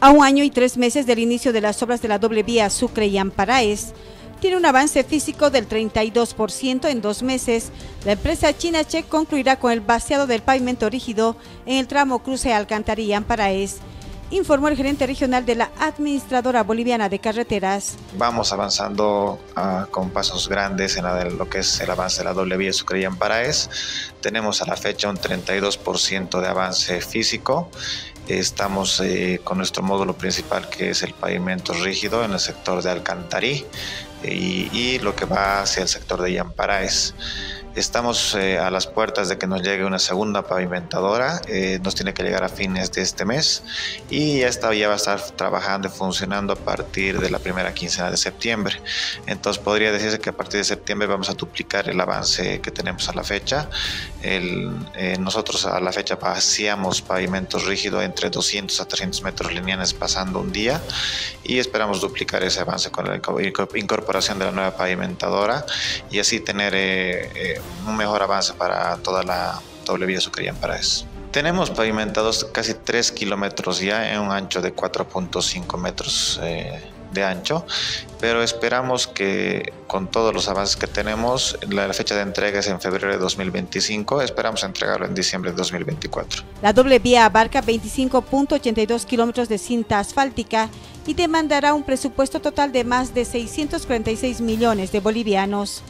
A un año y tres meses del inicio de las obras de la doble vía Sucre y Amparaes, tiene un avance físico del 32% en dos meses. La empresa china Che concluirá con el vaciado del pavimento rígido en el tramo cruce Alcantarilla Amparaes informó el gerente regional de la Administradora Boliviana de Carreteras. Vamos avanzando uh, con pasos grandes en lo que es el avance de la doble vía Sucre y Amparaes. Tenemos a la fecha un 32% de avance físico Estamos eh, con nuestro módulo principal que es el pavimento rígido en el sector de Alcantarí y, y lo que va hacia el sector de Yamparaes. Estamos eh, a las puertas de que nos llegue una segunda pavimentadora, eh, nos tiene que llegar a fines de este mes y esta ya va a estar trabajando y funcionando a partir de la primera quincena de septiembre. Entonces podría decirse que a partir de septiembre vamos a duplicar el avance que tenemos a la fecha. El, eh, nosotros a la fecha vaciamos pavimentos rígidos entre 200 a 300 metros lineales pasando un día y esperamos duplicar ese avance con la incorporación de la nueva pavimentadora y así tener un mejor avance para toda la doble vía para eso. Tenemos pavimentados casi 3 kilómetros ya en un ancho de 4.5 metros eh, de ancho, pero esperamos que con todos los avances que tenemos, la fecha de entrega es en febrero de 2025, esperamos entregarlo en diciembre de 2024. La doble vía abarca 25.82 kilómetros de cinta asfáltica y demandará un presupuesto total de más de 646 millones de bolivianos.